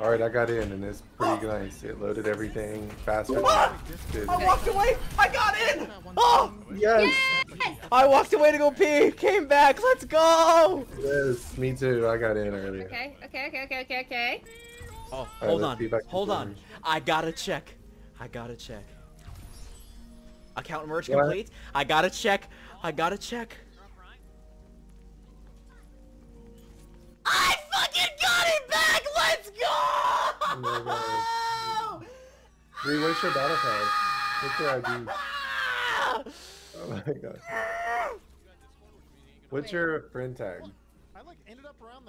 All right, I got in, and it's pretty nice. It loaded everything faster. What? Than I walked away. I got in. Oh, yes, I walked away to go pee. Came back. Let's go. yes, me too. I got in earlier. Okay, okay, okay, okay, okay, okay. Oh, hold let's on. see if I can Hold on. I gotta check. I gotta check. Account merge What? complete. I gotta check. I gotta check. my God. Your battle pass? What's your ID? Oh my god. What's your friend tag? I like ended up around the